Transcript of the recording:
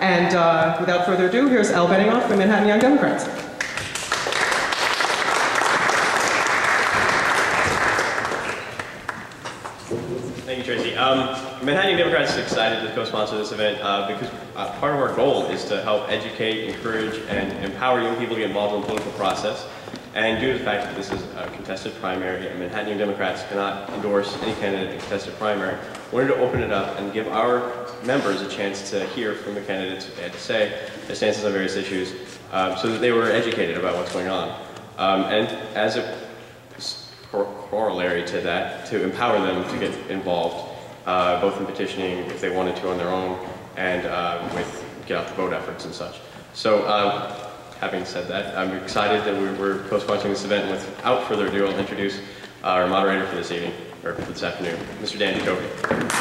And uh, without further ado, here's Al Benioff from Manhattan Young Democrats. Thank you, Tracy. Um, Manhattan Young Democrats is excited to co-sponsor this event uh, because uh, part of our goal is to help educate, encourage, and empower young people to get involved in the political process. And due to the fact that this is a contested primary and Manhattan Democrats cannot endorse any candidate in a contested primary, we wanted to open it up and give our members a chance to hear from the candidates what they had to say, their stances on various issues, um, so that they were educated about what's going on. Um, and as a corollary to that, to empower them to get involved, uh, both in petitioning if they wanted to on their own, and uh, with get out the vote efforts and such. So um, having said that, I'm excited that we, are co-sponsoring this event. Without further ado, I'll introduce our moderator for this evening, or for this afternoon, Mr. Dan Jacoby.